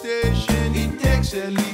station. It takes a little.